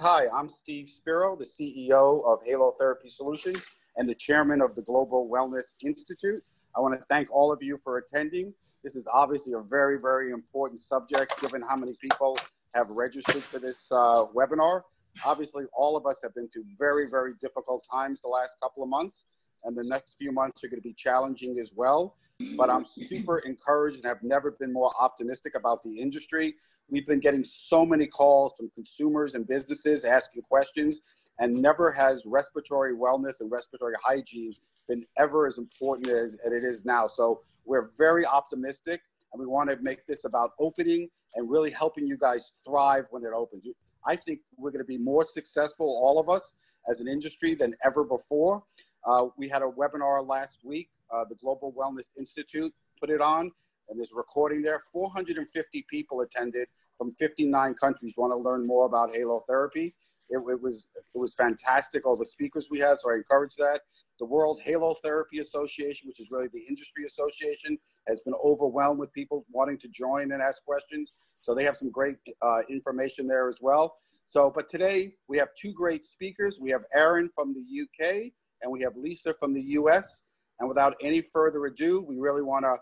Hi, I'm Steve Spiro, the CEO of Halotherapy Solutions and the chairman of the Global Wellness Institute. I want to thank all of you for attending. This is obviously a very, very important subject given how many people have registered for this uh, webinar. Obviously, all of us have been through very, very difficult times the last couple of months, and the next few months are going to be challenging as well. But I'm super encouraged and have never been more optimistic about the industry. We've been getting so many calls from consumers and businesses asking questions, and never has respiratory wellness and respiratory hygiene been ever as important as, as it is now. So we're very optimistic, and we want to make this about opening and really helping you guys thrive when it opens. I think we're going to be more successful, all of us, as an industry than ever before. Uh, we had a webinar last week. Uh, the Global Wellness Institute put it on and there's a recording there. 450 people attended from 59 countries want to learn more about halo therapy. It, it, was it was fantastic. All the speakers we had, so I encourage that. The World Halotherapy Association, which is really the industry association, has been overwhelmed with people wanting to join and ask questions. So they have some great uh, information there as well. So, but today we have two great speakers. We have Aaron from the UK and we have Lisa from the US. And without any further ado, we really want to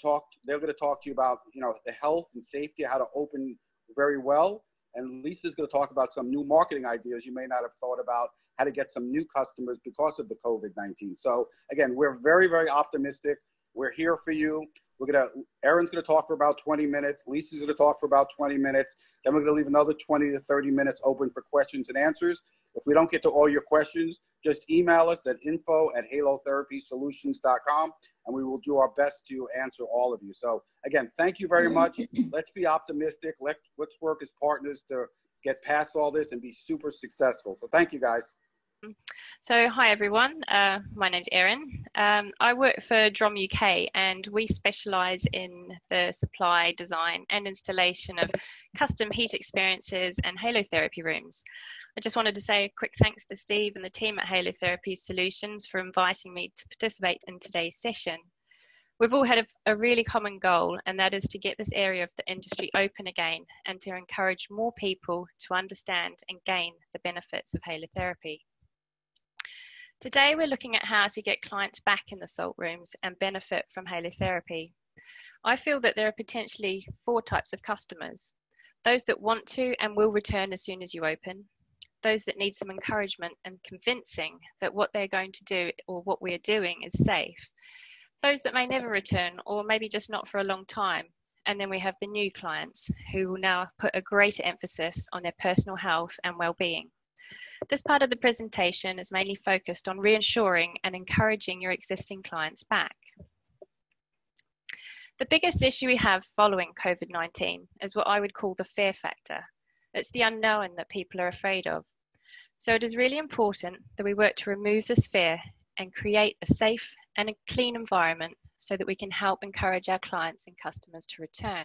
talk. They're going to talk to you about you know the health and safety, how to open very well. And Lisa's going to talk about some new marketing ideas you may not have thought about, how to get some new customers because of the COVID 19. So, again, we're very, very optimistic. We're here for you. We're gonna Aaron's gonna talk for about 20 minutes. Lisa's gonna talk for about 20 minutes. Then we're gonna leave another 20 to 30 minutes open for questions and answers. If we don't get to all your questions, just email us at info at halotherapysolutions.com and we will do our best to answer all of you. So again, thank you very much. Let's be optimistic. Let's, let's work as partners to get past all this and be super successful. So thank you guys. So, hi everyone. Uh, my name's Erin. Um, I work for Drom UK and we specialise in the supply, design, and installation of custom heat experiences and halotherapy rooms. I just wanted to say a quick thanks to Steve and the team at Halotherapy Solutions for inviting me to participate in today's session. We've all had a, a, really common goal, and that is to get this area of the industry open again and to encourage more people to understand and gain the benefits of halotherapy. Today, we're looking at how to get clients back in the salt rooms and benefit from halotherapy. I feel that there are potentially four types of customers those that want to and will return as soon as you open, those that need some encouragement and convincing that what they're going to do or what we're doing is safe. Those that may never return or maybe just not for a long time. And then we have the new clients who will now put a greater emphasis on their personal health and well-being. This part of the presentation is mainly focused on reassuring and encouraging your existing clients back. The biggest issue we have following COVID 19 is what I would call the fear factor. It's the unknown that people are afraid of. So it is really important that we work to remove this fear and create a safe and a clean environment so that we can help encourage our clients and customers to return.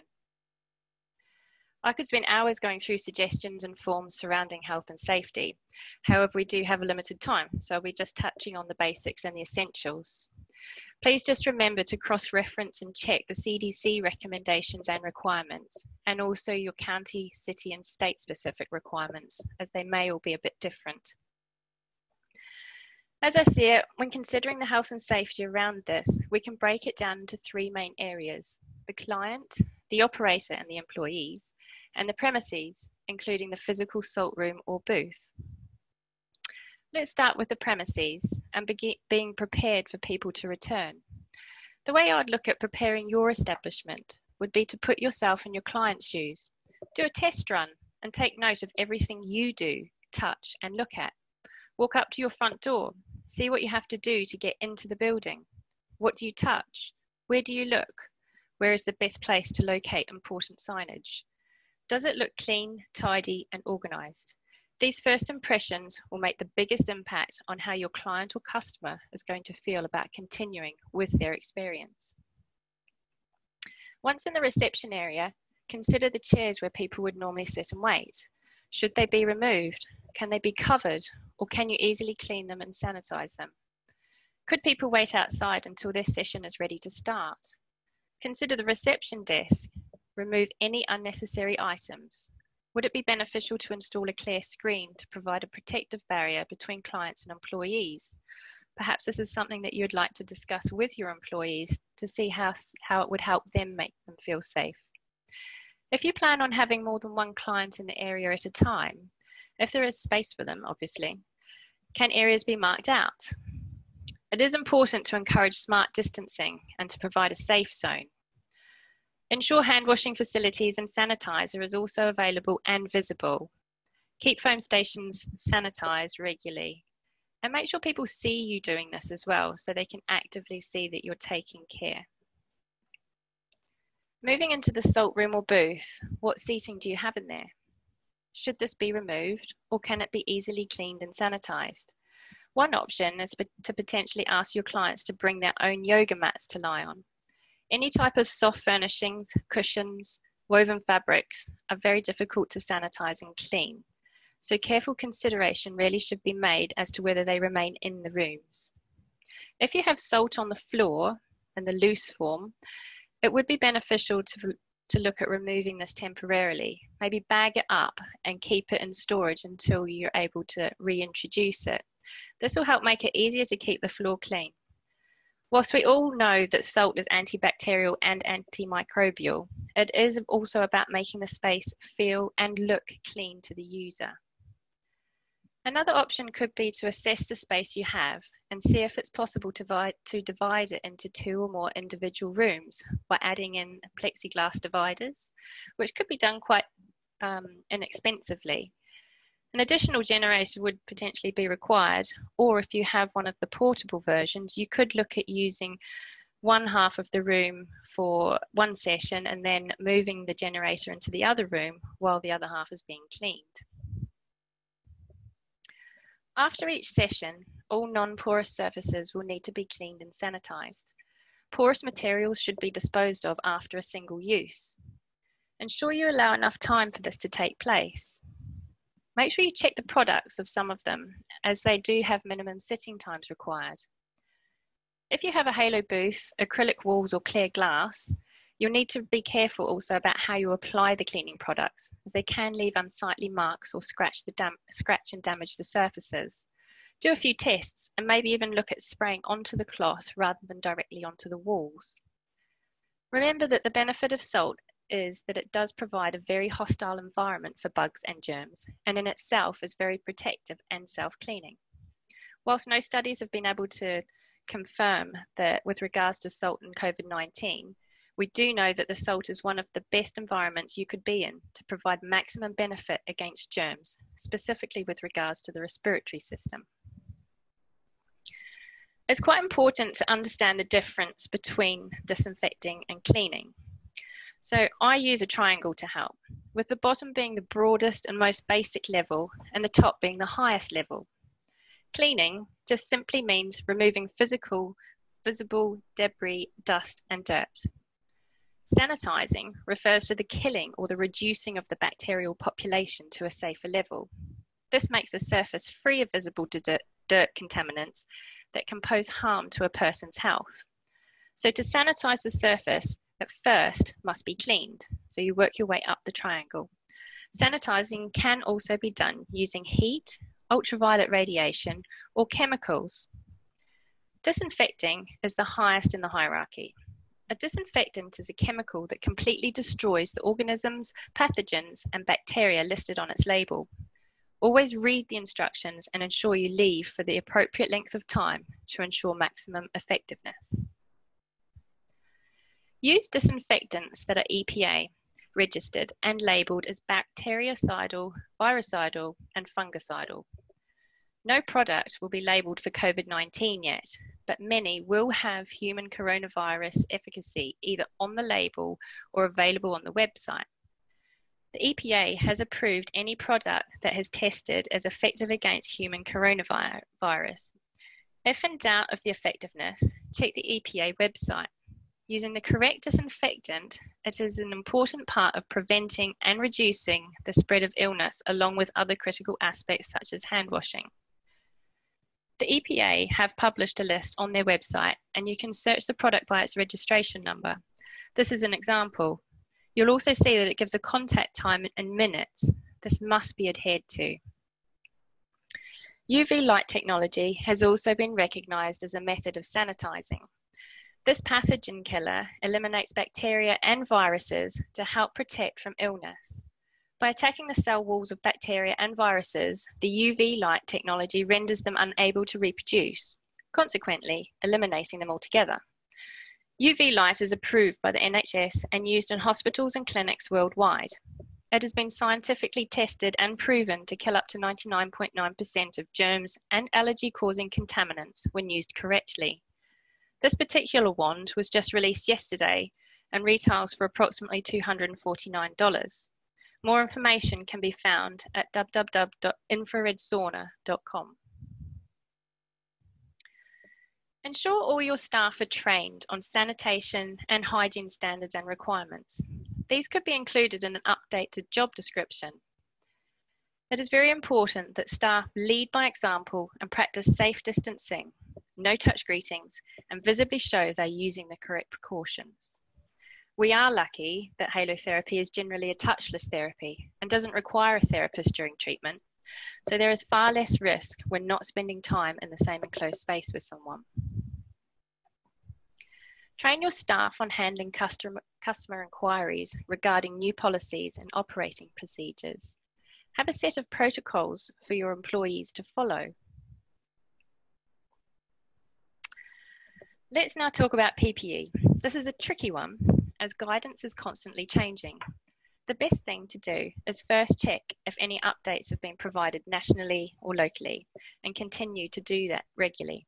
I could spend hours going through suggestions and forms surrounding health and safety. However, we do have a limited time, so I'll be just touching on the basics and the essentials. Please just remember to cross-reference and check the CDC recommendations and requirements, and also your county, city and state-specific requirements, as they may all be a bit different. As I see it, when considering the health and safety around this, we can break it down into three main areas. The client, the operator and the employees, and the premises, including the physical salt room or booth. Let's start with the premises and begin, being prepared for people to return. The way I'd look at preparing your establishment would be to put yourself in your client's shoes. Do a test run and take note of everything you do, touch, and look at. Walk up to your front door. See what you have to do to get into the building. What do you touch? Where do you look? Where is the best place to locate important signage? Does it look clean, tidy, and organized? These first impressions will make the biggest impact on how your client or customer is going to feel about continuing with their experience. Once in the reception area, consider the chairs where people would normally sit and wait. Should they be removed? Can they be covered? Or can you easily clean them and sanitize them? Could people wait outside until their session is ready to start? Consider the reception desk. Remove any unnecessary items. Would it be beneficial to install a clear screen to provide a protective barrier between clients and employees? Perhaps this is something that you'd like to discuss with your employees to see how, how it would help them make them feel safe. If you plan on having more than one client in the area at a time, if there is space for them, obviously, can areas be marked out? It is important to encourage smart distancing and to provide a safe zone. Ensure hand washing facilities and sanitizer is also available and visible. Keep foam stations sanitized regularly. And make sure people see you doing this as well so they can actively see that you're taking care. Moving into the salt room or booth, what seating do you have in there? Should this be removed or can it be easily cleaned and sanitized? One option is to potentially ask your clients to bring their own yoga mats to lie on. Any type of soft furnishings, cushions, woven fabrics are very difficult to sanitize and clean. So careful consideration really should be made as to whether they remain in the rooms. If you have salt on the floor in the loose form, it would be beneficial to, to look at removing this temporarily. Maybe bag it up and keep it in storage until you're able to reintroduce it. This will help make it easier to keep the floor clean. Whilst we all know that salt is antibacterial and antimicrobial, it is also about making the space feel and look clean to the user. Another option could be to assess the space you have and see if it's possible to divide, to divide it into two or more individual rooms by adding in plexiglass dividers, which could be done quite um, inexpensively. An additional generator would potentially be required, or if you have one of the portable versions, you could look at using one half of the room for one session and then moving the generator into the other room while the other half is being cleaned. After each session, all non-porous surfaces will need to be cleaned and sanitized. Porous materials should be disposed of after a single use. Ensure you allow enough time for this to take place. Make sure you check the products of some of them, as they do have minimum sitting times required. If you have a halo booth, acrylic walls, or clear glass, You'll need to be careful also about how you apply the cleaning products, as they can leave unsightly marks or scratch, scratch and damage the surfaces. Do a few tests and maybe even look at spraying onto the cloth rather than directly onto the walls. Remember that the benefit of salt is that it does provide a very hostile environment for bugs and germs, and in itself is very protective and self cleaning. Whilst no studies have been able to confirm that with regards to salt and COVID 19, we do know that the salt is one of the best environments you could be in to provide maximum benefit against germs, specifically with regards to the respiratory system. It's quite important to understand the difference between disinfecting and cleaning. So I use a triangle to help, with the bottom being the broadest and most basic level and the top being the highest level. Cleaning just simply means removing physical, visible debris, dust and dirt. Sanitizing refers to the killing or the reducing of the bacterial population to a safer level. This makes a surface free of visible dirt, dirt contaminants that can pose harm to a person's health. So to sanitize the surface, at first must be cleaned. So you work your way up the triangle. Sanitizing can also be done using heat, ultraviolet radiation, or chemicals. Disinfecting is the highest in the hierarchy. A disinfectant is a chemical that completely destroys the organisms, pathogens, and bacteria listed on its label. Always read the instructions and ensure you leave for the appropriate length of time to ensure maximum effectiveness. Use disinfectants that are EPA registered and labelled as bactericidal, virucidal, and fungicidal. No product will be labelled for COVID 19 yet, but many will have human coronavirus efficacy either on the label or available on the website. The EPA has approved any product that has tested as effective against human coronavirus. If in doubt of the effectiveness, check the EPA website. Using the correct disinfectant, it is an important part of preventing and reducing the spread of illness along with other critical aspects such as hand washing. The EPA have published a list on their website and you can search the product by its registration number. This is an example. You'll also see that it gives a contact time in minutes. This must be adhered to. UV light technology has also been recognised as a method of sanitising. This pathogen killer eliminates bacteria and viruses to help protect from illness. By attacking the cell walls of bacteria and viruses, the UV light technology renders them unable to reproduce, consequently eliminating them altogether. UV light is approved by the NHS and used in hospitals and clinics worldwide. It has been scientifically tested and proven to kill up to 99.9% of germs and allergy causing contaminants when used correctly. This particular wand was just released yesterday and retails for approximately $249. More information can be found at www.infraredsauna.com. Ensure all your staff are trained on sanitation and hygiene standards and requirements. These could be included in an updated job description. It is very important that staff lead by example and practice safe distancing, no touch greetings, and visibly show they're using the correct precautions. We are lucky that halotherapy is generally a touchless therapy and doesn't require a therapist during treatment, so there is far less risk when not spending time in the same enclosed space with someone. Train your staff on handling customer, customer inquiries regarding new policies and operating procedures. Have a set of protocols for your employees to follow. Let's now talk about PPE. This is a tricky one as guidance is constantly changing. The best thing to do is first check if any updates have been provided nationally or locally and continue to do that regularly.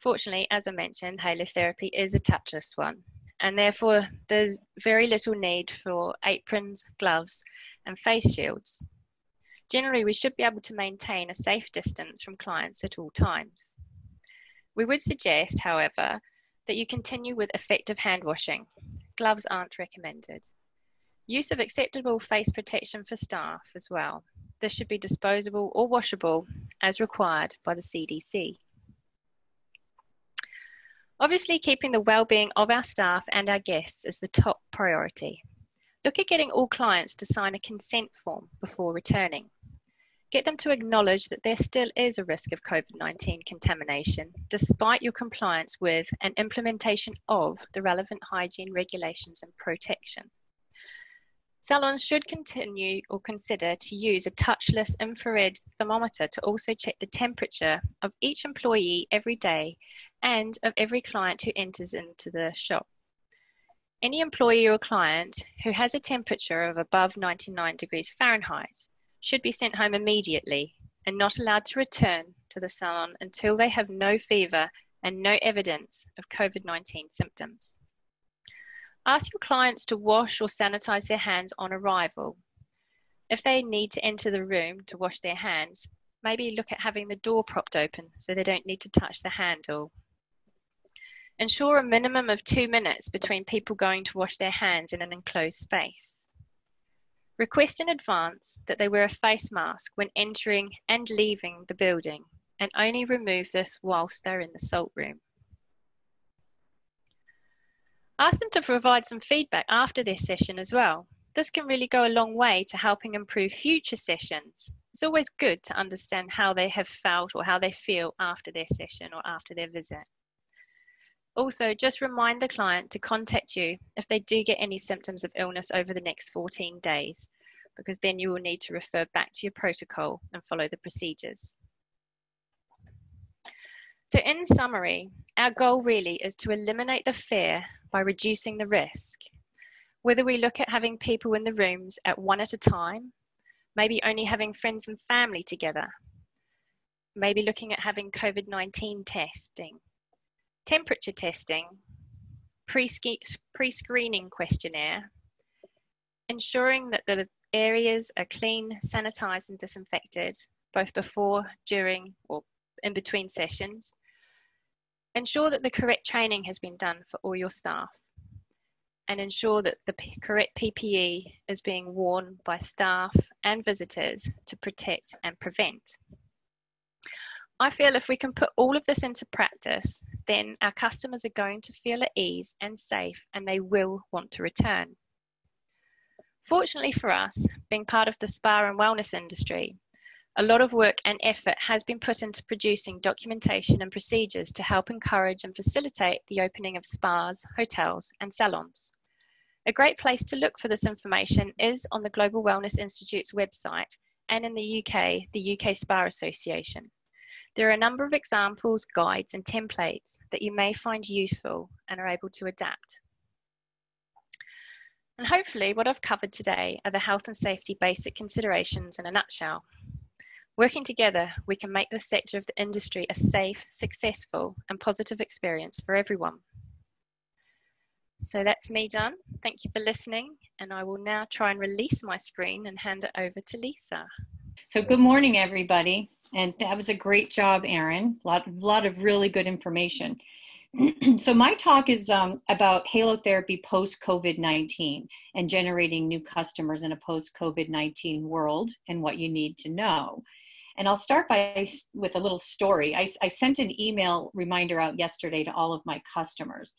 Fortunately, as I mentioned, halotherapy is a touchless one and therefore there's very little need for aprons, gloves and face shields. Generally, we should be able to maintain a safe distance from clients at all times. We would suggest, however, that you continue with effective hand washing gloves aren't recommended. Use of acceptable face protection for staff as well. This should be disposable or washable as required by the CDC. Obviously, keeping the well-being of our staff and our guests is the top priority. Look at getting all clients to sign a consent form before returning. Get them to acknowledge that there still is a risk of COVID 19 contamination, despite your compliance with and implementation of the relevant hygiene regulations and protection. Salons should continue or consider to use a touchless infrared thermometer to also check the temperature of each employee every day and of every client who enters into the shop. Any employee or client who has a temperature of above 99 degrees Fahrenheit should be sent home immediately and not allowed to return to the salon until they have no fever and no evidence of COVID 19 symptoms. Ask your clients to wash or sanitize their hands on arrival. If they need to enter the room to wash their hands, maybe look at having the door propped open so they don't need to touch the handle. Ensure a minimum of two minutes between people going to wash their hands in an enclosed space. Request in advance that they wear a face mask when entering and leaving the building and only remove this whilst they're in the salt room. Ask them to provide some feedback after their session as well. This can really go a long way to helping improve future sessions. It's always good to understand how they have felt or how they feel after their session or after their visit. Also, just remind the client to contact you if they do get any symptoms of illness over the next 14 days, because then you will need to refer back to your protocol and follow the procedures. So, in summary, our goal really is to eliminate the fear by reducing the risk. Whether we look at having people in the rooms at one at a time, maybe only having friends and family together, maybe looking at having COVID 19 testing, temperature testing, pre-screening questionnaire, ensuring that the areas are clean, sanitized and disinfected, both before, during or in between sessions. Ensure that the correct training has been done for all your staff and ensure that the correct PPE is being worn by staff and visitors to protect and prevent. I feel if we can put all of this into practice, then our customers are going to feel at ease and safe and they will want to return. Fortunately for us, being part of the spa and wellness industry, a lot of work and effort has been put into producing documentation and procedures to help encourage and facilitate the opening of spas, hotels, and salons. A great place to look for this information is on the Global Wellness Institute's website and in the UK, the UK Spa Association. There are a number of examples, guides, and templates that you may find useful and are able to adapt. And hopefully, what I've covered today are the health and safety basic considerations in a nutshell. Working together, we can make this sector of the industry a safe, successful, and positive experience for everyone. So that's me done. Thank you for listening. And I will now try and release my screen and hand it over to Lisa. So good morning, everybody. And that was a great job, Aaron. A lot, lot of really good information. so my talk is um, about halotherapy post COVID-19 and generating new customers in a post COVID-19 world and what you need to know. And I'll start by with a little story. I, I sent an email reminder out yesterday to all of my customers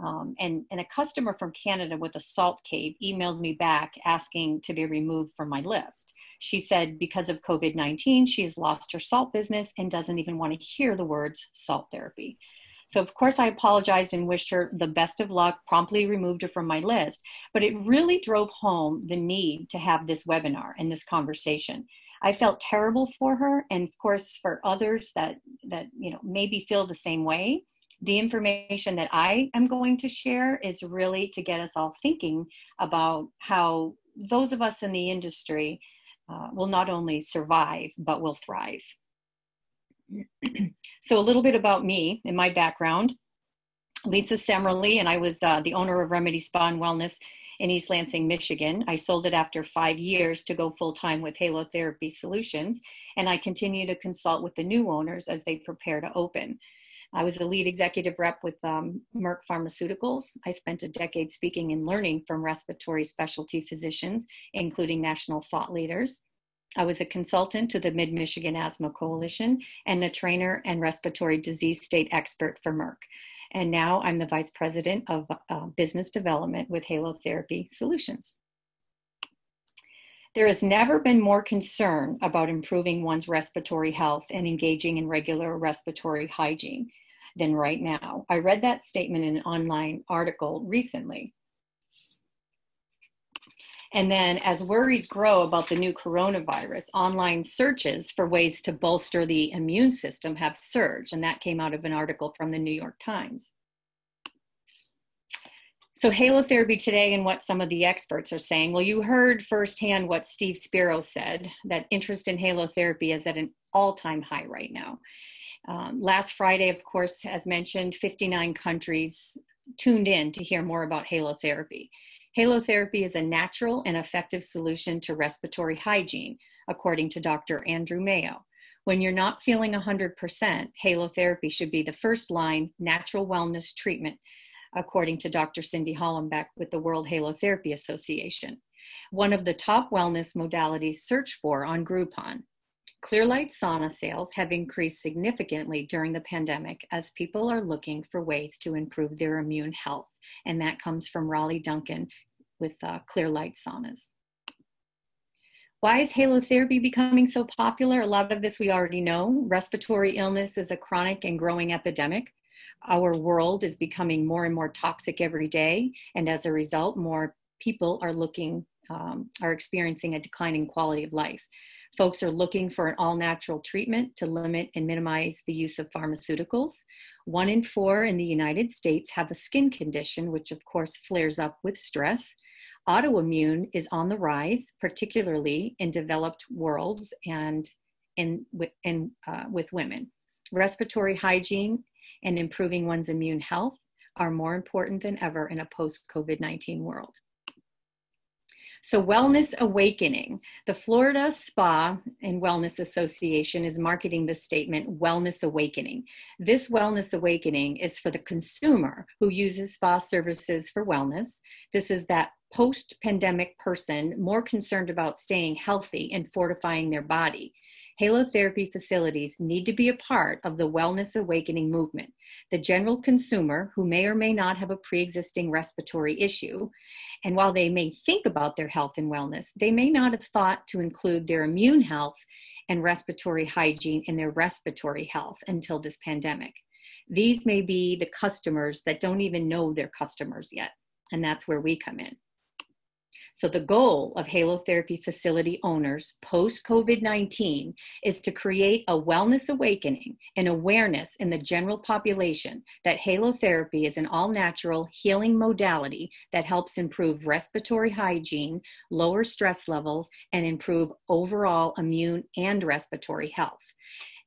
um, and, and a customer from Canada with a salt cave emailed me back asking to be removed from my list. She said because of COVID 19, she's lost her salt business and doesn't even want to hear the words salt therapy. So, of course, I apologized and wished her the best of luck, promptly removed her from my list. But it really drove home the need to have this webinar and this conversation. I felt terrible for her, and of course, for others that, that you know, maybe feel the same way the information that I am going to share is really to get us all thinking about how those of us in the industry uh, will not only survive, but will thrive. so, a little bit about me and my background. Lisa Semmerly, and I was uh, the owner of Remedy Spa and Wellness in East Lansing, Michigan. I sold it after five years to go full time with Halotherapy Solutions, and I continue to consult with the new owners as they prepare to open. I was the lead executive rep with um, Merck Pharmaceuticals. I spent a decade speaking and learning from respiratory specialty physicians, including national thought leaders. I was a consultant to the Mid Michigan Asthma Coalition and a trainer and respiratory disease state expert for Merck. And now I'm the vice president of uh, business development with Halotherapy Solutions. There has never been more concern about improving one's respiratory health and engaging in regular respiratory hygiene than right now. I read that statement in an online article recently. And then, as worries grow about the new coronavirus, online searches for ways to bolster the immune system have surged. And that came out of an article from the New York Times. So, halotherapy today and what some of the experts are saying. Well, you heard firsthand what Steve Spiro said that interest in halotherapy is at an all time high right now. Um, last Friday, of course, as mentioned, 59 countries tuned in to hear more about halotherapy. Halotherapy is a natural and effective solution to respiratory hygiene, according to Dr. Andrew Mayo. When you're not feeling 100%, halotherapy should be the first line natural wellness treatment, according to Dr. Cindy Hollenbeck with the World Halotherapy Association. One of the top wellness modalities searched for on Groupon. Clearlight sauna sales have increased significantly during the pandemic as people are looking for ways to improve their immune health. And that comes from Raleigh Duncan with uh, Clearlight saunas. Why is halotherapy becoming so popular? A lot of this we already know. Respiratory illness is a chronic and growing epidemic. Our world is becoming more and more toxic every day, and as a result, more people are looking, um, are experiencing a declining quality of life. Folks are looking for an all natural treatment to limit and minimize the use of pharmaceuticals. One in four in the United States have a skin condition, which of course flares up with stress. Autoimmune is on the rise, particularly in developed worlds and in, in, uh, with women. Respiratory hygiene and improving one's immune health are more important than ever in a post COVID 19 world. So, Wellness Awakening, the Florida Spa and Wellness Association is marketing the statement Wellness Awakening. This Wellness Awakening is for the consumer who uses spa services for wellness. This is that post pandemic person more concerned about staying healthy and fortifying their body. Halotherapy facilities need to be a part of the wellness awakening movement. The general consumer, who may or may not have a pre existing respiratory issue, and while they may think about their health and wellness, they may not have thought to include their immune health and respiratory hygiene in their respiratory health until this pandemic. These may be the customers that don't even know they're customers yet, and that's where we come in. So, the goal of Halo Therapy facility owners post COVID 19 is to create a wellness awakening and awareness in the general population that Halo Therapy is an all natural healing modality that helps improve respiratory hygiene, lower stress levels, and improve overall immune and respiratory health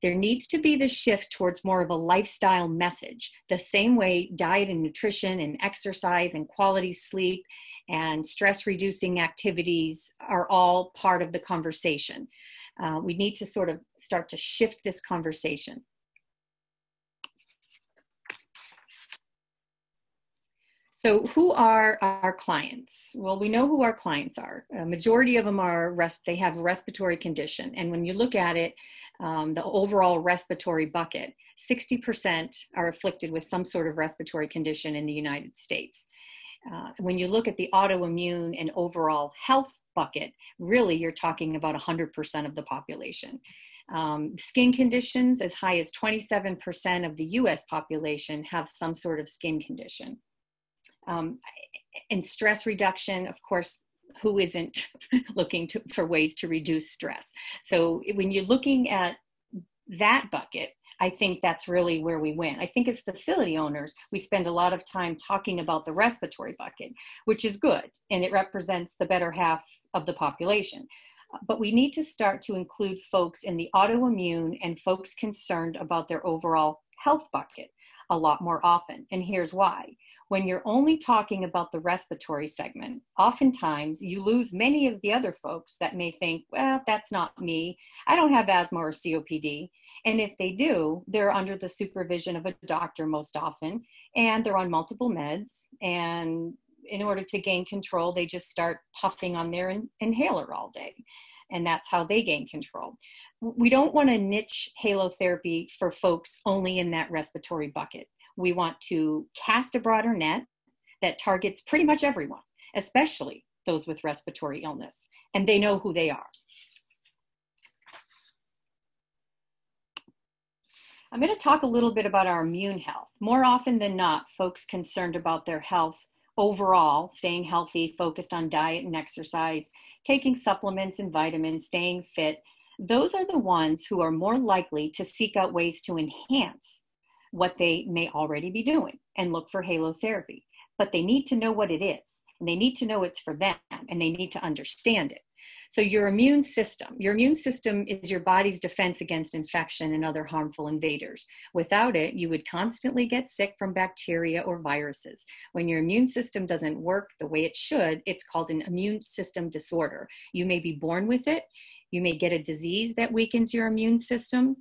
there needs to be the shift towards more of a lifestyle message, the same way diet and nutrition and exercise and quality sleep and stress reducing activities are all part of the conversation. Uh, we need to sort of start to shift this conversation. So, who are our clients? Well, we know who our clients are. A majority of them are rest. They have a respiratory condition, and when you look at it, um, the overall respiratory bucket, 60% are afflicted with some sort of respiratory condition in the United States uh, when you look at the autoimmune and overall health bucket, really you're talking about 100% of the population. Um, skin conditions, as high as 27% of the US population have some sort of skin condition. Um, and stress reduction, of course, who isn't looking to, for ways to reduce stress? So when you're looking at that bucket, I think that's really where we win. I think as facility owners, we spend a lot of time talking about the respiratory bucket, which is good, and it represents the better half of the population. But we need to start to include folks in the autoimmune and folks concerned about their overall health bucket a lot more often. And here's why when you're only talking about the respiratory segment, oftentimes you lose many of the other folks that may think, well, that's not me. I don't have asthma or COPD. And if they do, they're under the supervision of a doctor most often, and they're on multiple meds. And in order to gain control, they just start puffing on their in- inhaler all day. And that's how they gain control. We don't want to niche halotherapy for folks only in that respiratory bucket we want to cast a broader net that targets pretty much everyone, especially those with respiratory illness, and they know who they are. I'm going to talk a little bit about our immune health. More often than not, folks concerned about their health overall, staying healthy, focused on diet and exercise, taking supplements and vitamins, staying fit, those are the ones who are more likely to seek out ways to enhance what they may already be doing and look for halo therapy. But they need to know what it is, and they need to know it's for them, and they need to understand it. So, your immune system, your immune system is your body's defense against infection and other harmful invaders. Without it, you would constantly get sick from bacteria or viruses. When your immune system doesn't work the way it should, it's called an immune system disorder. You may be born with it, you may get a disease that weakens your immune system,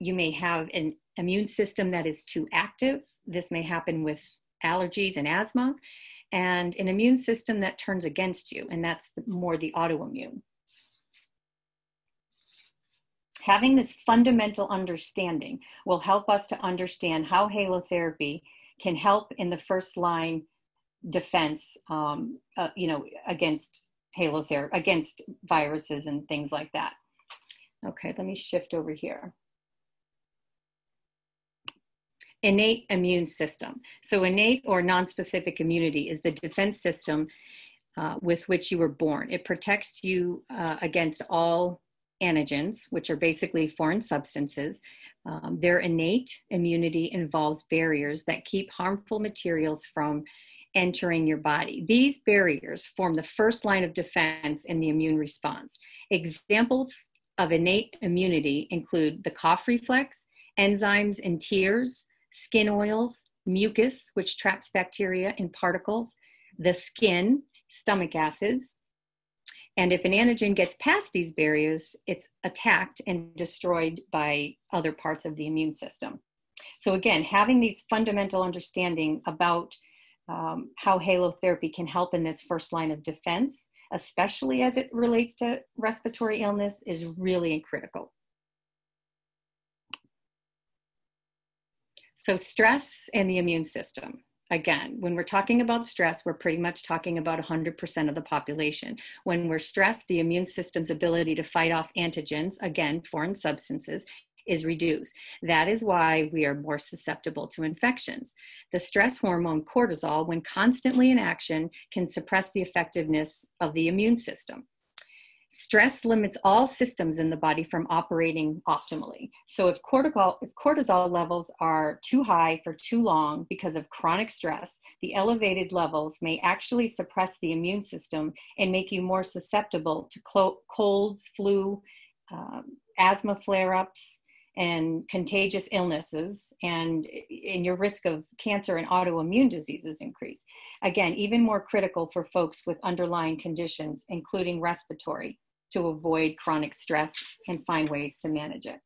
you may have an immune system that is too active. This may happen with allergies and asthma, and an immune system that turns against you, and that's more the autoimmune. Having this fundamental understanding will help us to understand how halotherapy can help in the first line defense, um, uh, you know, against halotherapy, against viruses and things like that. Okay, let me shift over here innate immune system. So, innate or nonspecific immunity is the defense system uh, with which you were born. It protects you uh, against all antigens, which are basically foreign substances. Um, their innate immunity involves barriers that keep harmful materials from entering your body. These barriers form the first line of defense in the immune response. Examples of innate immunity include the cough reflex, enzymes in tears, skin oils, mucus, which traps bacteria and particles, the skin, stomach acids. And if an antigen gets past these barriers, it's attacked and destroyed by other parts of the immune system. So, again, having these fundamental understanding about um, how halotherapy can help in this first line of defense, especially as it relates to respiratory illness, is really critical. So, stress and the immune system. Again, when we're talking about stress, we're pretty much talking about 100% of the population. When we're stressed, the immune system's ability to fight off antigens, again, foreign substances, is reduced. That is why we are more susceptible to infections. The stress hormone cortisol, when constantly in action, can suppress the effectiveness of the immune system. Stress limits all systems in the body from operating optimally. So if cortisol, if cortisol levels are too high for too long because of chronic stress, the elevated levels may actually suppress the immune system and make you more susceptible to colds, flu, um, asthma flare-ups, and contagious illnesses and in your risk of cancer and autoimmune diseases increase again even more critical for folks with underlying conditions including respiratory to avoid chronic stress and find ways to manage it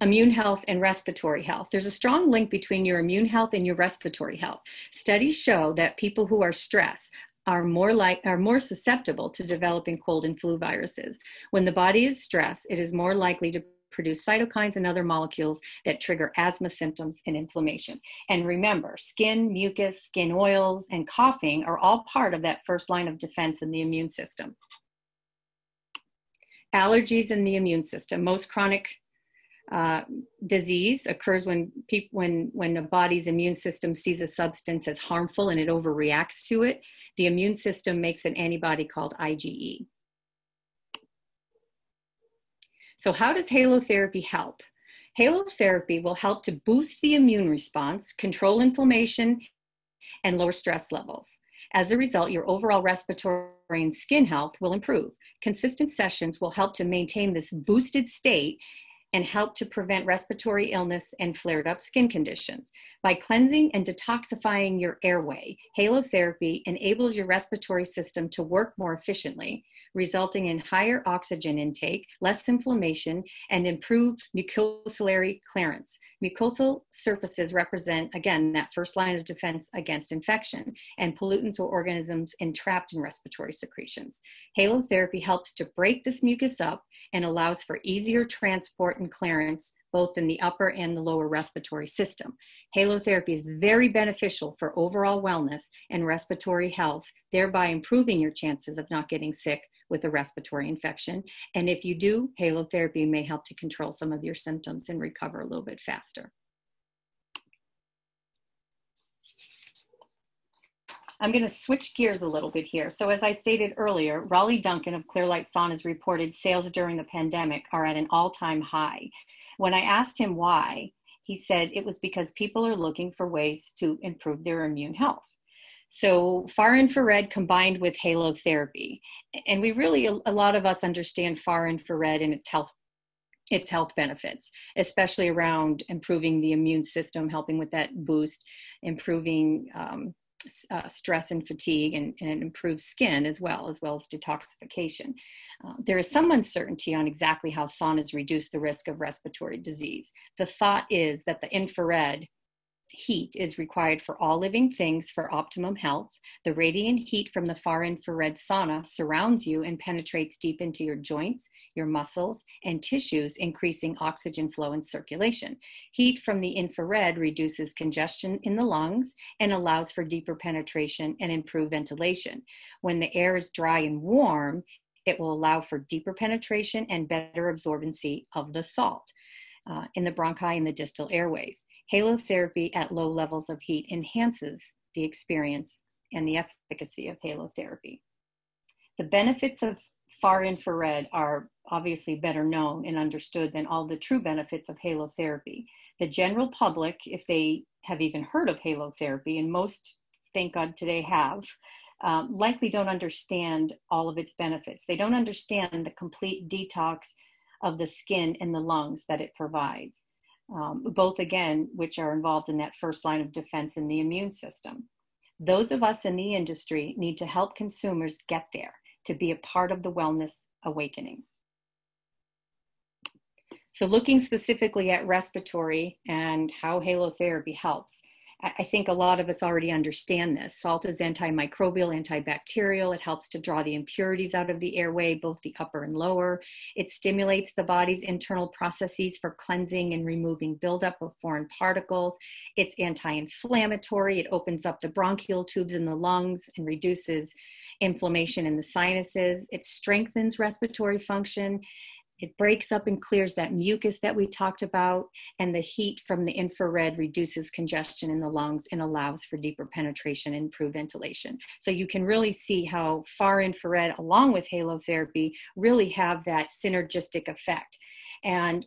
immune health and respiratory health. There's a strong link between your immune health and your respiratory health. Studies show that people who are stressed are more like are more susceptible to developing cold and flu viruses. When the body is stressed, it is more likely to produce cytokines and other molecules that trigger asthma symptoms and inflammation. And remember, skin, mucus, skin oils, and coughing are all part of that first line of defense in the immune system. Allergies in the immune system. Most chronic uh, disease occurs when people when when a body's immune system sees a substance as harmful and it overreacts to it the immune system makes an antibody called IgE. So how does halotherapy help? Halotherapy will help to boost the immune response, control inflammation, and lower stress levels. As a result, your overall respiratory and skin health will improve. Consistent sessions will help to maintain this boosted state and help to prevent respiratory illness and flared up skin conditions. By cleansing and detoxifying your airway, halotherapy enables your respiratory system to work more efficiently, resulting in higher oxygen intake, less inflammation, and improved mucociliary clearance. Mucosal surfaces represent, again, that first line of defense against infection and pollutants or organisms entrapped in respiratory secretions. Halotherapy helps to break this mucus up and allows for easier transport and clearance both in the upper and the lower respiratory system. Halotherapy is very beneficial for overall wellness and respiratory health, thereby improving your chances of not getting sick with a respiratory infection. And if you do, halotherapy may help to control some of your symptoms and recover a little bit faster. I'm going to switch gears a little bit here. So, as I stated earlier, Raleigh Duncan of Clearlight Saunas reported sales during the pandemic are at an all time high. When I asked him why, he said it was because people are looking for ways to improve their immune health. So, far infrared combined with halo therapy. And we really, a lot of us understand far infrared and its health its health benefits, especially around improving the immune system, helping with that boost, improving um, uh, stress and fatigue and, and improves skin as well, as well as detoxification. Uh, there is some uncertainty on exactly how saunas reduce the risk of respiratory disease. The thought is that the infrared heat is required for all living things for optimum health. The radiant heat from the far infrared sauna surrounds you and penetrates deep into your joints, your muscles, and tissues, increasing oxygen flow and circulation. Heat from the infrared reduces congestion in the lungs and allows for deeper penetration and improved ventilation. When the air is dry and warm, it will allow for deeper penetration and better absorbency of the salt uh, in the bronchi and the distal airways. Halotherapy at low levels of heat enhances the experience and the efficacy of halotherapy. The benefits of far infrared are obviously better known and understood than all the true benefits of halotherapy. The general public, if they have even heard of halotherapy, and most, thank God, today have, um, likely don't understand all of its benefits. They don't understand the complete detox of the skin and the lungs that it provides, um, both again, which are involved in that first line of defense in the immune system. Those of us in the industry need to help consumers get there to be a part of the wellness awakening. So, looking specifically at respiratory and how halotherapy helps, I think a lot of us already understand this. Salt is antimicrobial, antibacterial. It helps to draw the impurities out of the airway, both the upper and lower. It stimulates the body's internal processes for cleansing and removing buildup of foreign particles. It's anti inflammatory. It opens up the bronchial tubes in the lungs and reduces inflammation in the sinuses. It strengthens respiratory function it breaks up and clears that mucus that we talked about, and the heat from the infrared reduces congestion in the lungs and allows for deeper penetration and improved ventilation. So you can really see how far infrared, along with halotherapy, really have that synergistic effect. And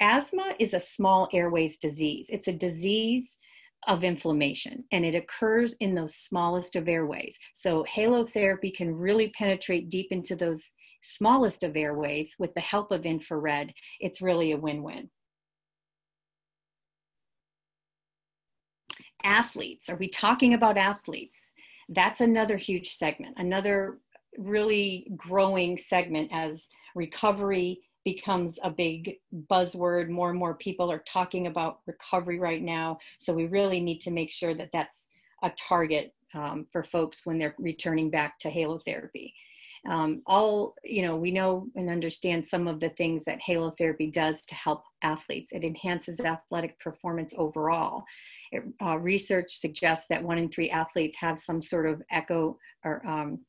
asthma is a small airways disease. It's a disease of inflammation and it occurs in those smallest of airways. So halotherapy can really penetrate deep into those smallest of airways with the help of infrared, it's really a win win. Athletes, are we talking about athletes? That's another huge segment, another really growing segment as recovery becomes a big buzzword. More and more people are talking about recovery right now. So we really need to make sure that that's a target um, for folks when they're returning back to halotherapy um, all you know we know and understand some of the things that halotherapy does to help athletes. It enhances athletic performance overall uh, research suggests that one in three athletes have some sort of echo or um,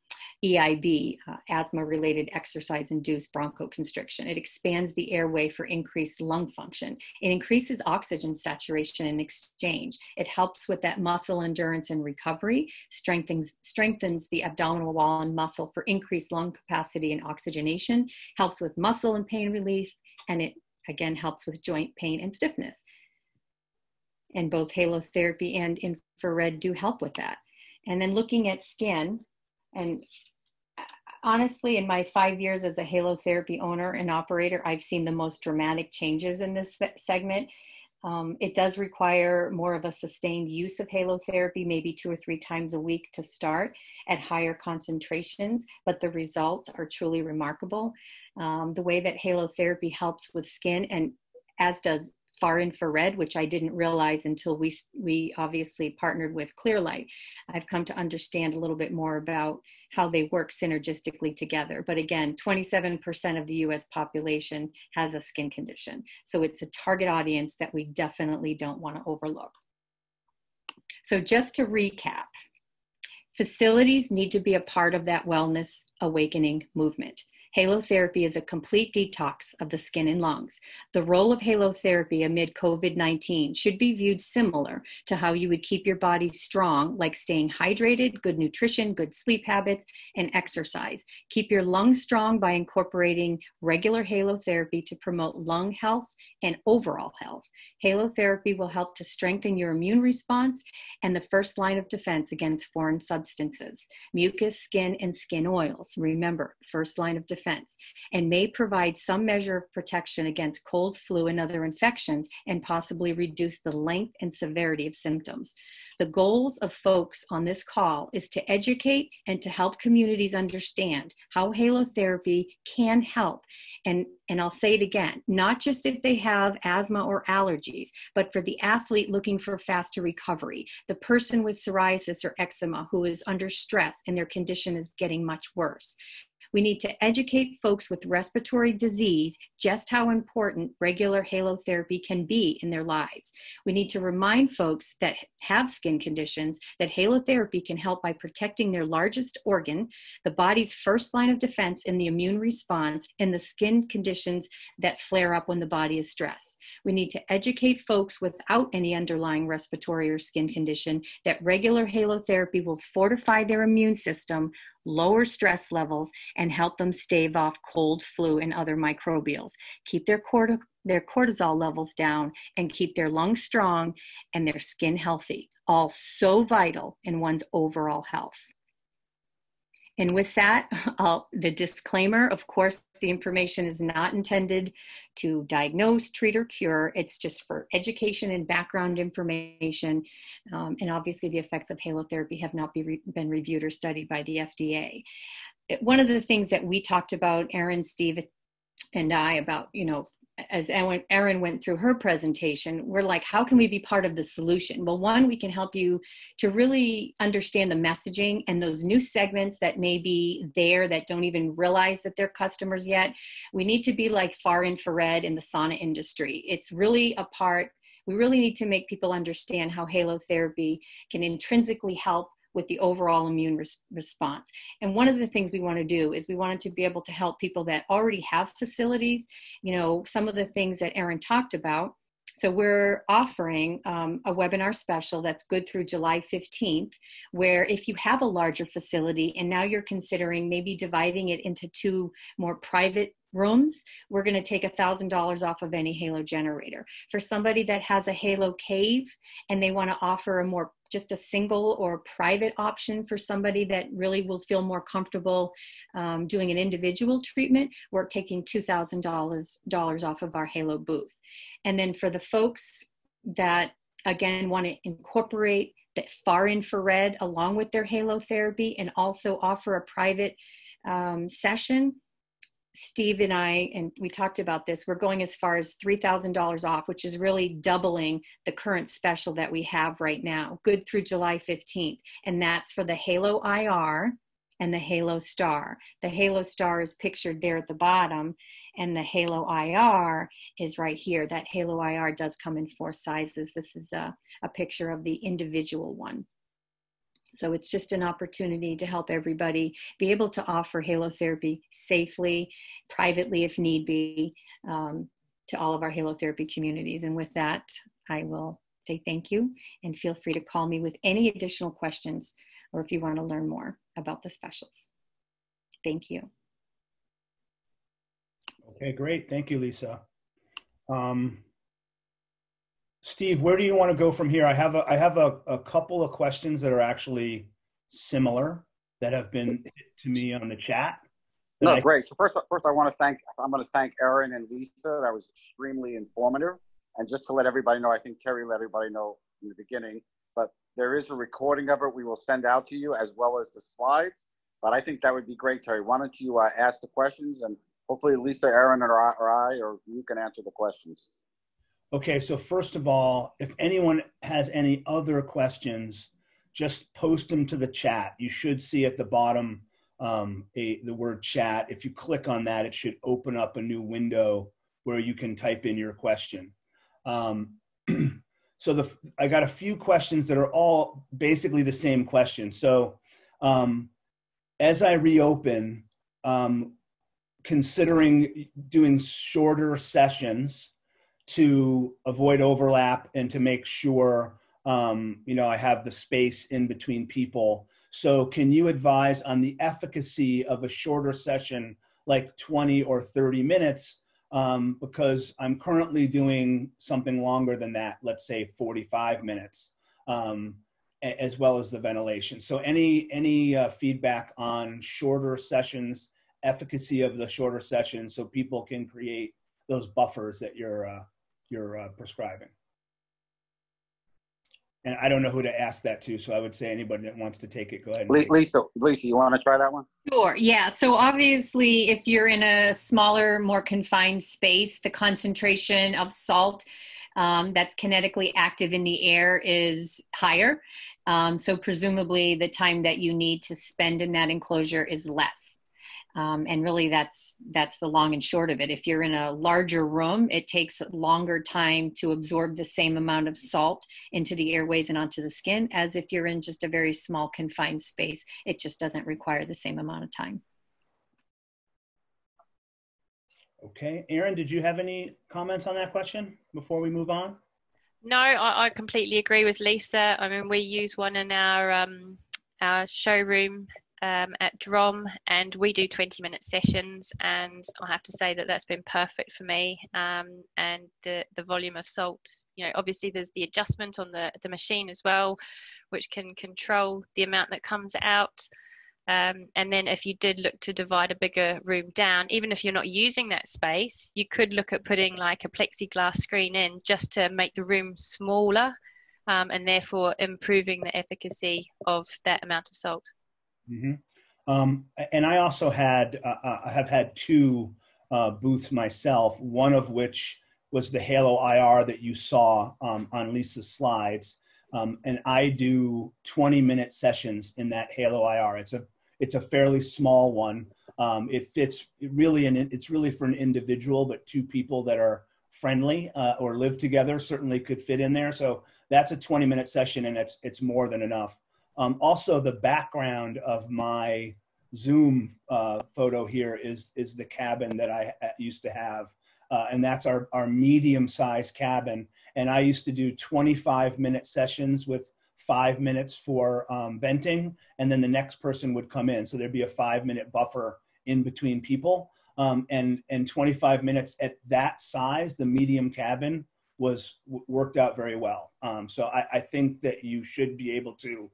EIB, uh, asthma related exercise induced bronchoconstriction. It expands the airway for increased lung function. It increases oxygen saturation and exchange. It helps with that muscle endurance and recovery, strengthens, strengthens the abdominal wall and muscle for increased lung capacity and oxygenation, helps with muscle and pain relief, and it again helps with joint pain and stiffness. And both halotherapy and infrared do help with that. And then looking at skin, and honestly, in my five years as a halotherapy owner and operator, I've seen the most dramatic changes in this segment. Um, it does require more of a sustained use of halotherapy, maybe two or three times a week to start at higher concentrations, but the results are truly remarkable. Um, the way that halotherapy helps with skin, and as does far infrared, which I didn't realize until we we obviously partnered with Clearlight. I've come to understand a little bit more about how they work synergistically together. But again, 27% of the US population has a skin condition. So it's a target audience that we definitely don't want to overlook. So just to recap, facilities need to be a part of that wellness awakening movement. Halotherapy is a complete detox of the skin and lungs. The role of halotherapy amid COVID 19 should be viewed similar to how you would keep your body strong, like staying hydrated, good nutrition, good sleep habits, and exercise. Keep your lungs strong by incorporating regular halotherapy to promote lung health and overall health. Halotherapy will help to strengthen your immune response and the first line of defense against foreign substances, mucus, skin, and skin oils. Remember, first line of defense, and may provide some measure of protection against cold, flu, and other infections, and possibly reduce the length and severity of symptoms. The goals of folks on this call is to educate and to help communities understand how halotherapy can help. And, and I'll say it again, not just if they have asthma or allergies, but for the athlete looking for faster recovery, the person with psoriasis or eczema who is under stress and their condition is getting much worse. We need to educate folks with respiratory disease just how important regular halotherapy can be in their lives. We need to remind folks that have skin conditions that halotherapy can help by protecting their largest organ, the body's first line of defense in the immune response, and the skin conditions that flare up when the body is stressed. We need to educate folks without any underlying respiratory or skin condition that regular halotherapy will fortify their immune system, lower stress levels, and help them stave off cold, flu, and other microbials. Keep their, their cortisol levels down and keep their lungs strong and their skin healthy, all so vital in one's overall health. And with that, I'll, the disclaimer of course, the information is not intended to diagnose, treat, or cure. It's just for education and background information. Um, and obviously, the effects of halotherapy have not be re- been reviewed or studied by the FDA. One of the things that we talked about, Aaron, Steve, and I, about, you know, as Erin went through her presentation, we're like, how can we be part of the solution? Well, one, we can help you to really understand the messaging and those new segments that may be there that don't even realize that they're customers yet. We need to be like far infrared in the sauna industry. It's really a part, we really need to make people understand how halo therapy can intrinsically help with the overall immune res- response. And one of the things we want to do is we wanted to be able to help people that already have facilities, you know, some of the things that Erin talked about. So we're offering um, a webinar special that's good through July 15th, where if you have a larger facility and now you're considering maybe dividing it into two more private rooms, we're going to take $1,000 off of any Halo generator. For somebody that has a Halo cave and they want to offer a more just a single or private option for somebody that really will feel more comfortable um, doing an individual treatment, we're taking $2,000 off of our Halo booth. And then for the folks that again want to incorporate the far infrared along with their halo therapy and also offer a private um, session Steve and I, and we talked about this, we're going as far as $3,000 off, which is really doubling the current special that we have right now, good through July 15th. And that's for the Halo IR and the Halo Star. The Halo Star is pictured there at the bottom, and the Halo IR is right here. That Halo IR does come in four sizes. This is a, a picture of the individual one. So it's just an opportunity to help everybody be able to offer halotherapy safely, privately if need be, um, to all of our halotherapy communities. And with that, I will say thank you and feel free to call me with any additional questions or if you want to learn more about the specials. Thank you. Okay, great. Thank you, Lisa. Um, Steve, where do you want to go from here? I have a, I have a, a couple of questions that are actually similar that have been to me on the chat. No, I, great. So first, first I want to thank, I'm going to thank Erin and Lisa. That was extremely informative. And just to let everybody know, I think Terry let everybody know from the beginning, but there is a recording of it we will send out to you as well as the slides. But I think that would be great, Terry. Why don't you uh, ask the questions and hopefully Lisa, I, or I, or you can answer the questions. Okay, so first of all, if anyone has any other questions, just post them to the chat. You should see at the bottom um, a, the word chat. If you click on that, it should open up a new window where you can type in your question. Um, so the, I got a few questions that are all basically the same question. So um, as I reopen, um, considering doing shorter sessions, to avoid overlap and to make sure um, you know I have the space in between people. So can you advise on the efficacy of a shorter session like 20 or 30 minutes? Um, because I'm currently doing something longer than that, let's say 45 minutes, um, as well as the ventilation. So any any uh, feedback on shorter sessions, efficacy of the shorter sessions, so people can create those buffers that you're uh, you're uh, prescribing. And I don't know who to ask that to, so I would say anybody that wants to take it, go ahead. Lisa, Lisa, you want to try that one? Sure. Yeah. So obviously, if you're in a smaller, more confined space, the concentration of salt um, that's kinetically active in the air is higher. Um, so presumably, the time that you need to spend in that enclosure is less. Um, and really that's that's the long and short of it. If you're in a larger room it takes longer time to absorb the same amount of salt into the airways and onto the skin as if you're in just a very small confined space. It just doesn't require the same amount of time. Okay erin did you have any comments on that question before we move on? No i, I completely agree with lisa. I mean we use one in our um, our showroom um, at Drom, and we do 20 minute sessions. And I have to say that that's been perfect for me. Um, and the the volume of salt, you know, obviously there's the adjustment on the the machine as well, which can control the amount that comes out. Um, and then if you did look to divide a bigger room down, even if you're not using that space, you could look at putting like a plexiglass screen in just to make the room smaller um, and therefore improving the efficacy of that amount of salt. Mm-hmm. Um, and I also had uh, uh, I have had two uh, booths myself, one of which was the Halo IR that you saw um, on Lisa's slides. Um, and I do 20 minute sessions in that Halo IR. It's a, it's a fairly small one. Um, it fits really, in, it's really for an individual, but two people that are friendly uh, or live together certainly could fit in there. So that's a 20 minute session and it's, it's more than enough. Um, also, the background of my Zoom uh, photo here is, is the cabin that I used to have. Uh, and that's our, our medium sized cabin. And I used to do 25 minute sessions with five minutes for um, venting, and then the next person would come in. So there'd be a five minute buffer in between people. Um, and, and 25 minutes at that size, the medium cabin was worked out very well. Um, so I, I think that you should be able to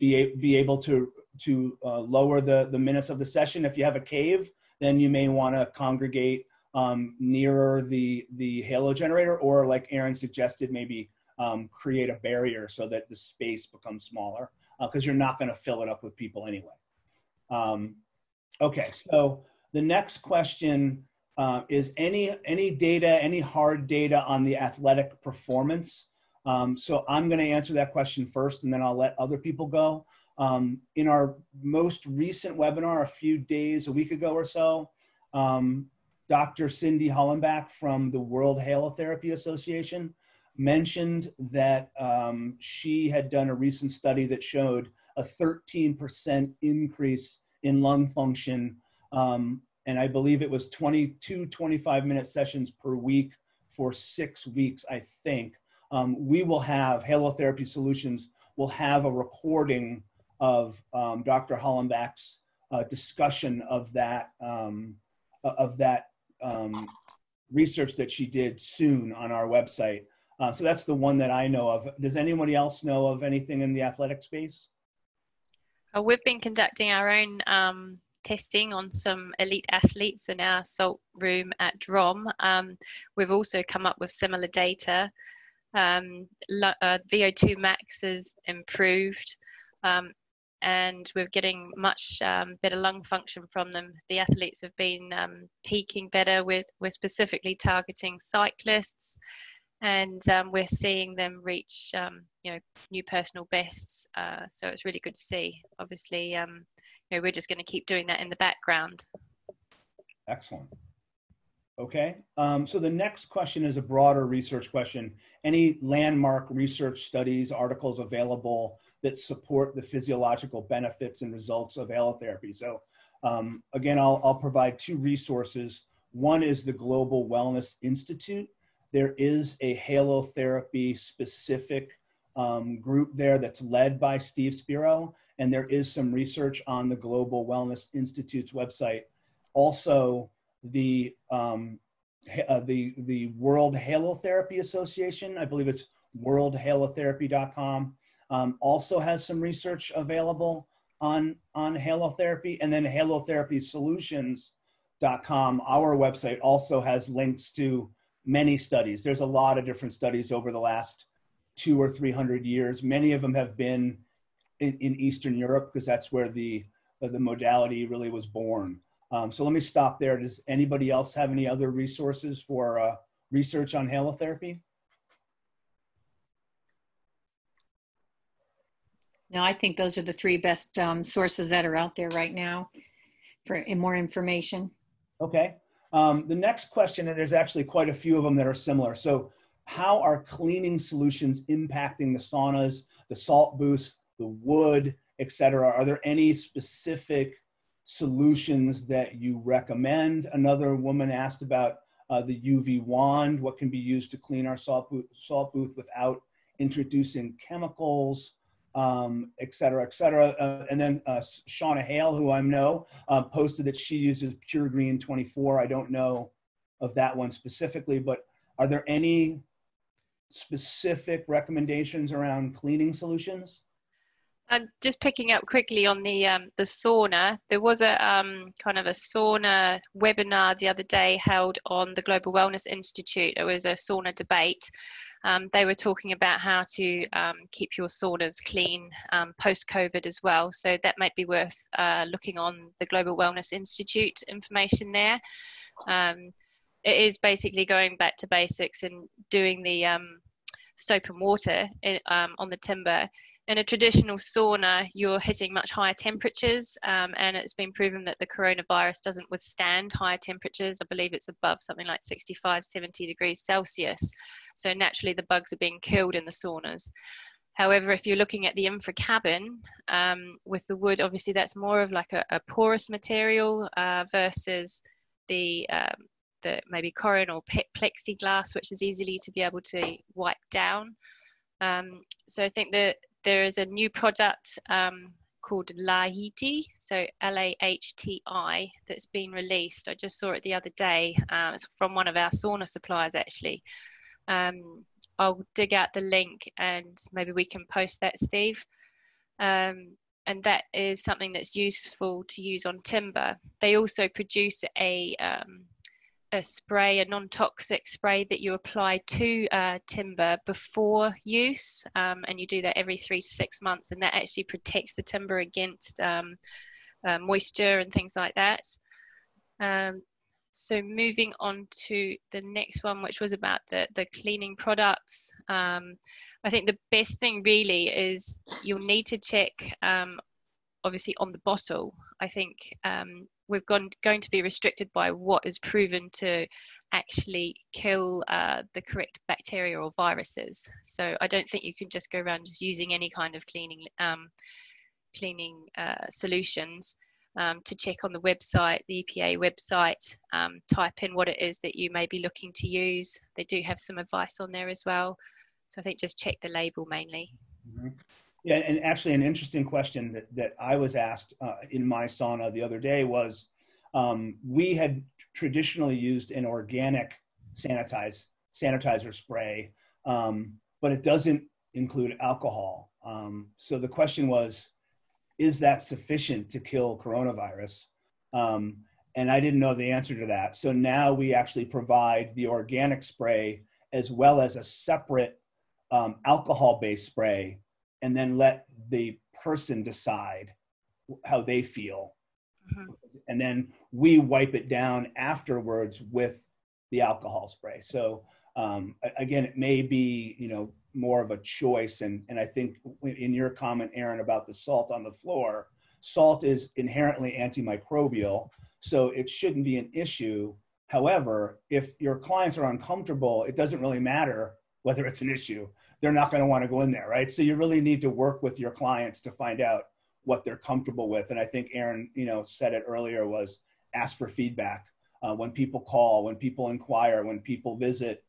be, be able to, to uh, lower the, the minutes of the session. If you have a cave, then you may want to congregate um, nearer the, the halo generator, or like Erin suggested, maybe um, create a barrier so that the space becomes smaller because uh, you're not going to fill it up with people anyway. Um, okay, so the next question uh, is any, any data, any hard data on the athletic performance um, so I'm going to answer that question first, and then I'll let other people go. Um, in our most recent webinar, a few days, a week ago or so, um, Dr. Cindy Hollenbach from the World Halotherapy Association mentioned that um, she had done a recent study that showed a 13% increase in lung function. Um, and I believe it was 22, 25 minute sessions per week for six weeks, I think um, we will have Halotherapy Solutions will have a recording of um, Dr. Hollenbach's uh, discussion of that um, of that um, research that she did soon on our website. Uh, so that's the one that I know of. Does anybody else know of anything in the athletic space? Uh, we've been conducting our own um, testing on some elite athletes in our salt room at DROM. Um, we've also come up with similar data um, uh, VO2 max is improved, um, and we're getting much um, better lung function from them. The athletes have been um, peaking better. We're, we're specifically targeting cyclists, and um, we're seeing them reach, um, you know, new personal bests. Uh, so it's really good to see. Obviously, you know, we're just going to keep doing that in the background. Excellent. Okay, um, so the next question is a broader research question. Any landmark research studies, articles available that support the physiological benefits and results of halotherapy? So um, again, I'll, I'll provide two resources. One is the Global Wellness Institute. There is a halotherapy specific um, group there that's led by Steve Spiro, and there is some research on the Global Wellness Institute's website. Also, the um, uh, the the World Halotherapy Association. I believe it's worldhalotherapy.com. Um, also has some research available on on halotherapy, and then halotherapysolutions.com. Our website also has links to many studies. There's a lot of different studies over the last two or three hundred years. Many of them have been in, in Eastern Europe because that's where the the modality really was born. Um, so let me stop there. Does anybody else have any other resources for uh, research on halotherapy? No, I think those are the three best um, sources that are out there right now for more information. Okay. Um, the next question, and there's actually quite a few of them that are similar. So, how are cleaning solutions impacting the saunas, the salt booths, the wood, et cetera? Are there any specific solutions that you recommend. Another woman asked about uh, the UV wand, what can be used to clean our salt booth, salt booth without introducing chemicals, um, et cetera, et cetera. Uh, and then uh, Shauna Hale, who I know, uh, posted that she uses Pure Green 24. I don't know of that one specifically, but are there any specific recommendations around cleaning solutions? And just picking up quickly on the um, the sauna, there was a um, kind of a sauna webinar the other day held on the Global Wellness Institute. It was a sauna debate. Um, they were talking about how to um, keep your saunas clean um, post COVID as well. So that might be worth uh, looking on the Global Wellness Institute information there. Um, it is basically going back to basics and doing the soap and water in, on the timber. In a traditional sauna, you're hitting much higher temperatures, um, and it's been proven that the coronavirus doesn't withstand higher temperatures. I believe it's above something like 65, 70 degrees Celsius. So naturally, the bugs are being killed in the saunas. However, if you're looking at the infra cabin um, with the wood, obviously that's more of like a, a porous material uh, versus the um, the maybe Corian or plexiglass, which is easily to be able to wipe down. Um, so I think that there is a new product um, called Lahti, so L-A-H-T-I, that's been released. I just saw it the other day. Uh, it's from one of our sauna suppliers, actually. Um, I'll dig out the link and maybe we can post that, Steve. Um, and that is something that's useful to use on timber. They also produce a um, a spray, a non-toxic spray that you apply to uh, timber before use, um, and you do that every three to six months, and that actually protects the timber against um, uh, moisture and things like that. Um, so moving on to the next one, which was about the the cleaning products. Um, I think the best thing really is you'll need to check, um, obviously on the bottle. I think um, we're gone, going to be restricted by what is proven to actually kill uh, the correct bacteria or viruses. So I don't think you can just go around just using any kind of cleaning um, cleaning uh, solutions. Um, to check on the website, the EPA website, um, type in what it is that you may be looking to use. They do have some advice on there as well. So I think just check the label mainly. Mm-hmm. Yeah, and actually, an interesting question that, that I was asked uh, in my sauna the other day was um, we had traditionally used an organic sanitize, sanitizer spray, um, but it doesn't include alcohol. Um, so the question was, is that sufficient to kill coronavirus? Um, and I didn't know the answer to that. So now we actually provide the organic spray as well as a separate um, alcohol based spray and then let the person decide how they feel. Mm-hmm. And then we wipe it down afterwards with the alcohol spray. So um, again, it may be, you know, more of a choice. And, and I think in your comment, Erin, about the salt on the floor, salt is inherently antimicrobial, so it shouldn't be an issue. However, if your clients are uncomfortable, it doesn't really matter whether it's an issue. They're not going to want to go in there, right? So you really need to work with your clients to find out what they're comfortable with. And I think Erin, you know, said it earlier was ask for feedback. Uh, when people call, when people inquire, when people visit,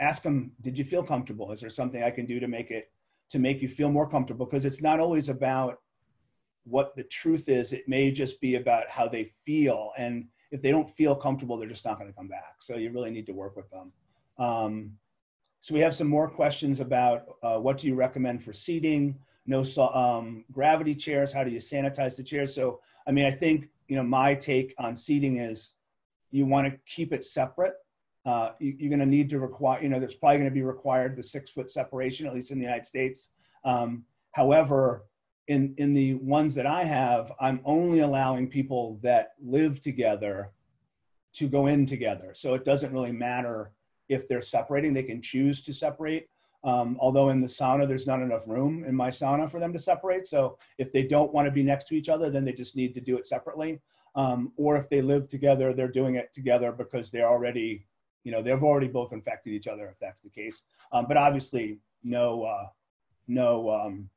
ask them, did you feel comfortable? Is there something I can do to make it, to make you feel more comfortable? Because it's not always about what the truth is. It may just be about how they feel. And if they don't feel comfortable, they're just not going to come back. So you really need to work with them. Um, so we have some more questions about uh, what do you recommend for seating? No um, gravity chairs. How do you sanitize the chairs? So I mean, I think you know my take on seating is you want to keep it separate. Uh, you, are going to need to require, you know, there's probably going to be required the six foot separation, at least in the United States. Um, however, in in the ones that I have, I'm only allowing people that live together to go in together. So it doesn't really matter if they're separating, they can choose to separate. Um, although in the sauna, there's not enough room in my sauna for them to separate. So if they don't want to be next to each other, then they just need to do it separately. Um, or if they live together, they're doing it together because they're already, you know, they've already both infected each other if that's the case. Um, but obviously, no, uh, no um,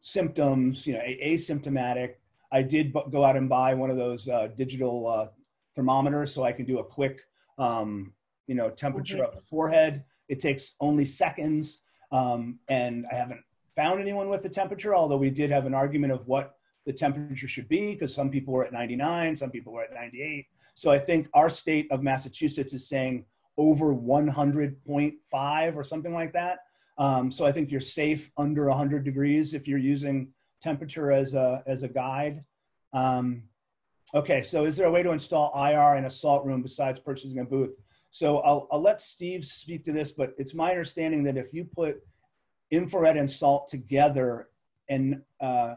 symptoms, you know, asymptomatic. I did go out and buy one of those uh, digital uh, thermometers so I can do a quick um, you know, temperature up the forehead. It takes only seconds. Um, and I haven't found anyone with the temperature, although we did have an argument of what the temperature should be because some people were at 99, some people were at 98. So I think our state of Massachusetts is saying over 100.5 or something like that. Um, so I think you're safe under 100 degrees if you're using temperature as a, as a guide. Um, okay, so is there a way to install IR in a salt room besides purchasing a booth? So I'll, I'll let Steve speak to this, but it's my understanding that if you put infrared and salt together and uh,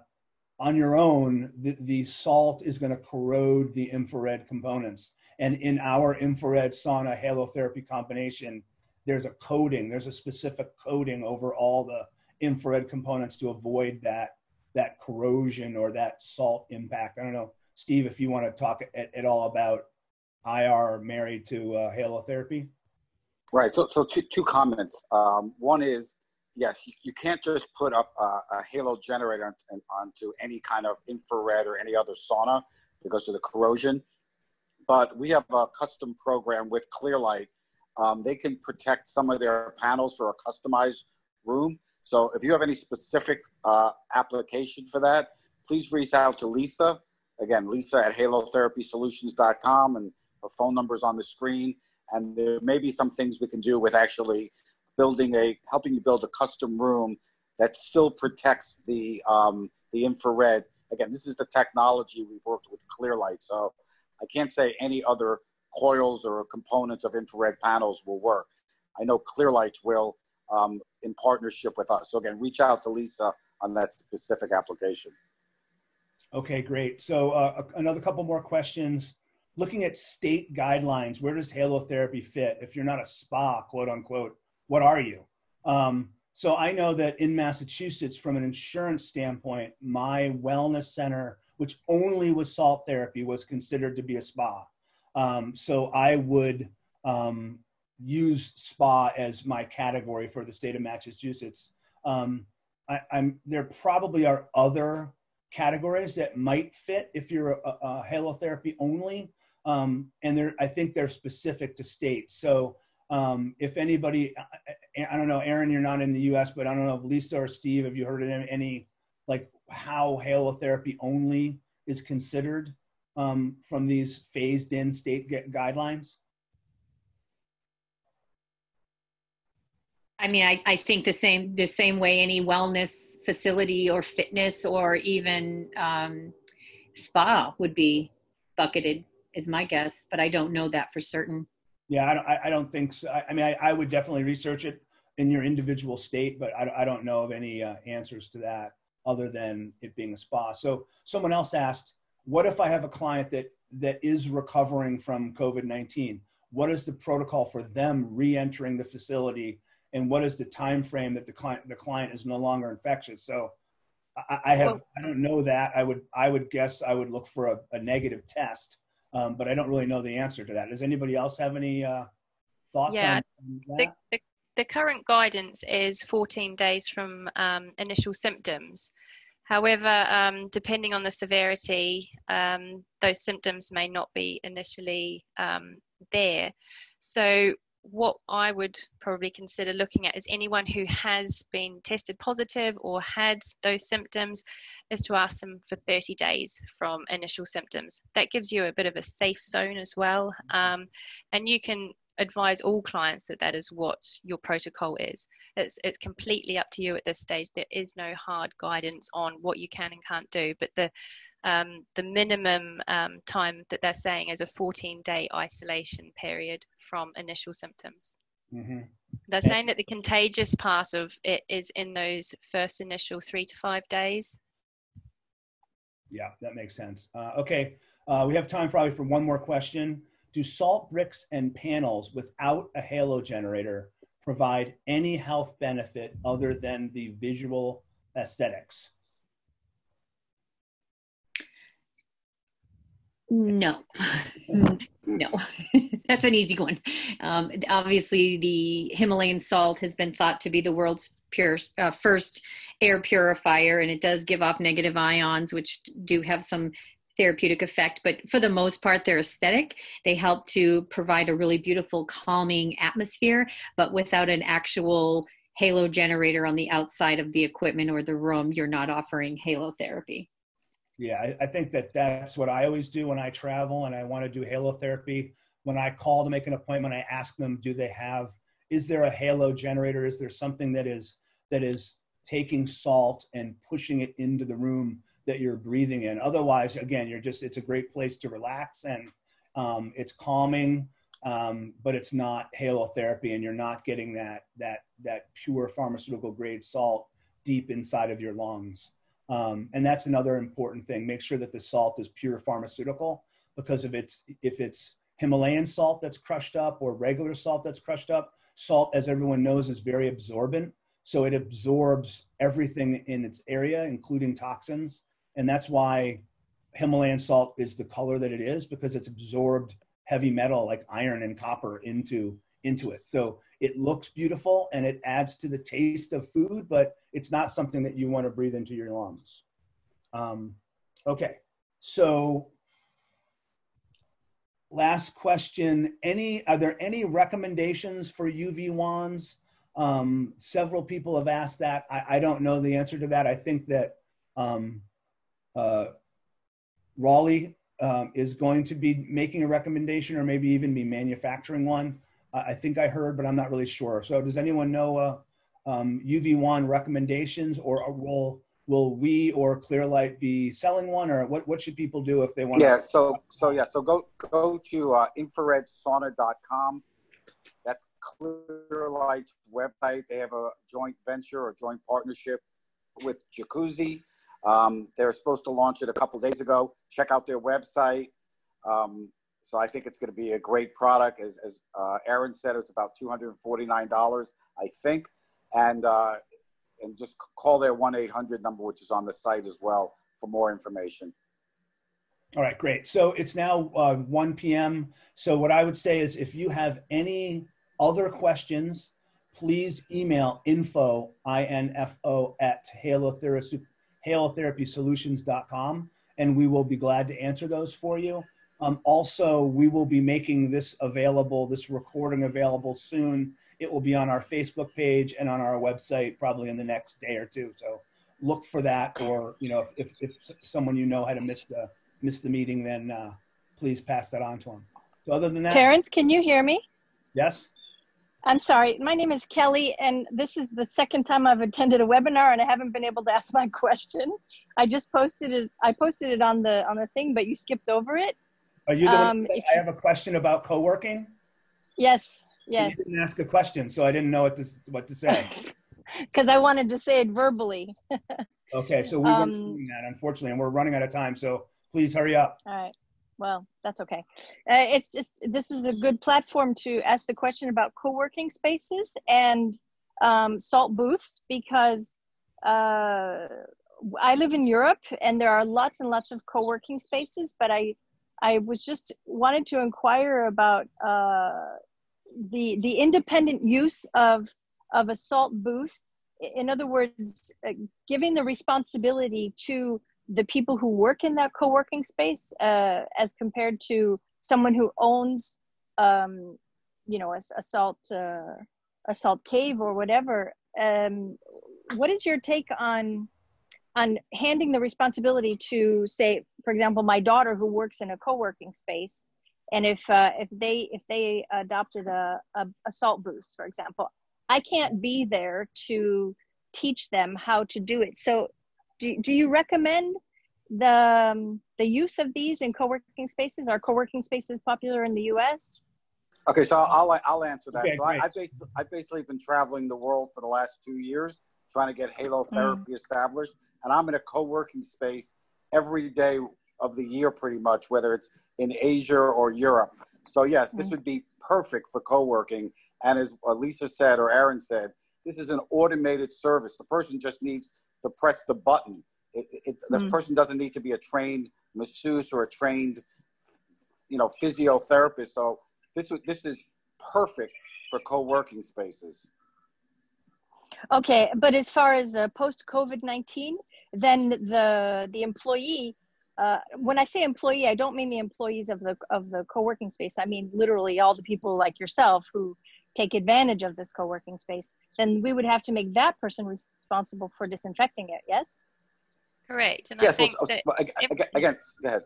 on your own, the, the salt is going to corrode the infrared components. And in our infrared sauna halotherapy combination, there's a coating, there's a specific coating over all the infrared components to avoid that that corrosion or that salt impact. I don't know, Steve, if you want to talk at, at all about IR married to uh, halotherapy. Right. So, so two, two comments. Um, one is, yes, you, can't just put up a, a halo generator on, onto any kind of infrared or any other sauna because of the corrosion. But we have a custom program with Clearlight. Um, they can protect some of their panels for a customized room. So if you have any specific uh, application for that, please reach out to Lisa. Again, Lisa at halotherapysolutions.com and her phone number is on the screen. And there may be some things we can do with actually building a, helping you build a custom room that still protects the, um, the infrared. Again, this is the technology we've worked with Clearlight. So I can't say any other coils or components of infrared panels will work. I know Clearlight will um, in partnership with us. So again, reach out to Lisa on that specific application. Okay, great. So uh, another couple more questions. Looking at state guidelines, where does halotherapy fit? If you're not a spa, quote unquote, what are you? Um, so I know that in Massachusetts, from an insurance standpoint, my wellness center, which only was salt therapy, was considered to be a spa. Um, so I would um, use spa as my category for the state of Massachusetts. Um, I, am there probably are other categories that might fit if you're a, a halotherapy only, um, and they're I think they're specific to states. So um, if anybody, I, I, don't know, Erin, you're not in the U.S., but I don't know if Lisa or Steve, have you heard of any like how halotherapy only is considered um, from these phased-in state guidelines? I mean, I, I think the same the same way any wellness facility or fitness or even um, spa would be bucketed is my guess, but I don't know that for certain. Yeah, I don't, I don't think so. I, mean, I, I, would definitely research it in your individual state, but I, I don't know of any uh, answers to that other than it being a spa. So someone else asked, what if I have a client that that is recovering from COVID nineteen? What is the protocol for them re-entering the facility and what is the time frame that the client the client is no longer infectious so i, I have i don't know that i would i would guess i would look for a, a negative test um, but i don't really know the answer to that. Does anybody else have any uh, thoughts yeah, on the, the, the, current guidance is 14 days from um, initial symptoms. However, um, depending on the severity, um, those symptoms may not be initially um, there. So what I would probably consider looking at is anyone who has been tested positive or had those symptoms is to ask them for 30 days from initial symptoms. That gives you a bit of a safe zone as well. Um, and you can advise all clients that that is what your protocol is. It's, it's completely up to you at this stage. There is no hard guidance on what you can and can't do, but the um, the minimum um, time that they're saying is a 14 day isolation period from initial symptoms. Mm-hmm. They're saying that the contagious part of it is in those first initial three to five days. Yeah, that makes sense. Uh, okay, uh, we have time probably for one more question. Do salt bricks and panels without a halo generator provide any health benefit other than the visual aesthetics? No, no, that's an easy one. Um, obviously, the Himalayan salt has been thought to be the world's pure, uh, first air purifier, and it does give off negative ions, which do have some therapeutic effect. But for the most part, they're aesthetic. They help to provide a really beautiful, calming atmosphere, but without an actual halo generator on the outside of the equipment or the room, you're not offering halo therapy. Yeah, I, I, think that that's what I always do when I travel and I want to do halo therapy. When I call to make an appointment, I ask them, do they have, is there a halo generator? Is there something that is, that is taking salt and pushing it into the room that you're breathing in? Otherwise, again, you're just, it's a great place to relax and um, it's calming, um, but it's not halo therapy and you're not getting that, that, that pure pharmaceutical grade salt deep inside of your lungs. Um, and that's another important thing. Make sure that the salt is pure pharmaceutical because if it's if it's Himalayan salt that's crushed up or regular salt that's crushed up. Salt, as everyone knows, is very absorbent. So it absorbs everything in its area, including toxins. And that's why Himalayan salt is the color that it is because it's absorbed heavy metal like iron and copper into into it. So it looks beautiful and it adds to the taste of food, but it's not something that you want to breathe into your lungs. Um, okay, so last question: Any are there any recommendations for UV wands? Um, several people have asked that. I, I, don't know the answer to that. I think that um, uh, Raleigh um, is going to be making a recommendation or maybe even be manufacturing one. I think I heard, but I'm not really sure. So does anyone know uh, um, UV wand recommendations or will, will we or Clearlight be selling one or what, what should people do if they want yeah, to? so, so yeah, so go, go to uh, infraredsauna.com. That's Clearlight's website. They have a joint venture or joint partnership with Jacuzzi. Um, they're supposed to launch it a couple days ago. Check out their website. Um, so I think it's going to be a great product. As, as uh, Erin said, it's about $249, I think. And, uh, and just call their 1 800 number, which is on the site as well, for more information. All right, great. So it's now uh, 1 p.m. So what I would say is if you have any other questions, please email info, I-N-F-O, at halotherapy halotherapysolutions.com, and we will be glad to answer those for you. Um, also, we will be making this available, this recording available soon. It will be on our Facebook page and on our website probably in the next day or two. So look for that, or you know, if, if, if someone you know had to miss the miss the meeting, then uh, please pass that on to them. So other than that, Terrence, can you hear me? Yes. I'm sorry. My name is Kelly, and this is the second time I've attended a webinar, and I haven't been able to ask my question. I just posted it. I posted it on the on the thing, but you skipped over it. Are you? Um, I have a question about co-working. Yes. Yes. You didn't ask a question, so I didn't know what to what to say. Because I wanted to say it verbally. okay, so we um, doing that, unfortunately, and we're running out of time. So please hurry up. All right well, that's okay. Uh, it's just this is a good platform to ask the question about co-working spaces and um, salt booths because uh, I live in Europe and there are lots and lots of co-working spaces, but I I was just wanted to inquire about uh, the the independent use of of a salt booth. In other words, uh, giving the responsibility to the people who work in that co-working space uh, as compared to someone who owns um, you know a, a salt uh, a salt cave or whatever um, what is your take on on handing the responsibility to say for example my daughter who works in a co-working space and if uh, if they if they adopted a, a, a salt booth for example i can't be there to teach them how to do it so do, do you recommend the um, the use of these in co-working spaces? Are co-working spaces popular in the U.S.? Okay, so I'll I'll answer that. Okay, so I, I basically I've basically been traveling the world for the last two years trying to get Halo mm. Therapy mm. established, and I'm in a co-working space every day of the year, pretty much, whether it's in Asia or Europe. So yes, this mm. would be perfect for co-working. And as Lisa said or Erin said, this is an automated service. The person just needs to press the button. It, it, the mm. person doesn't need to be a trained masseuse or a trained, you know, physiotherapist. So this this is perfect for co-working spaces. Okay, but as far as uh, post COVID nineteen, then the the employee. Uh, when I say employee, I don't mean the employees of the of the co-working space. I mean literally all the people like yourself who take advantage of this co-working space. Then we would have to make that person responsible for disinfecting it. Yes. Correct. And yes, I think well, that again, again, go ahead.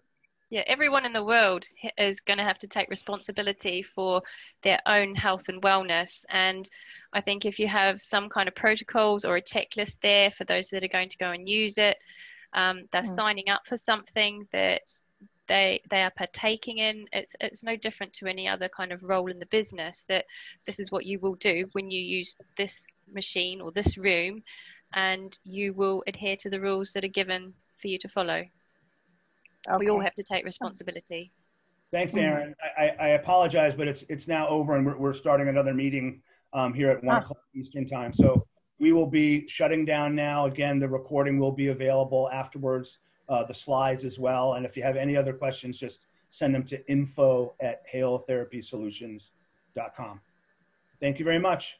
Yeah, everyone in the world is going to have to take responsibility for their own health and wellness. And I think if you have some kind of protocols or a checklist there for those that are going to go and use it, um, they're mm. signing up for something that they they are partaking in. It's it's no different to any other kind of role in the business. That this is what you will do when you use this machine or this room and you will adhere to the rules that are given for you to follow. Okay. We all have to take responsibility. Thanks, Erin. I, I apologize, but it's it's now over, and we're, we're starting another meeting um, here at one Ah. o'clock Eastern time. So we will be shutting down now. Again, the recording will be available afterwards, uh, the slides as well. And if you have any other questions, just send them to info at halotherapysolutions.com. Thank you very much.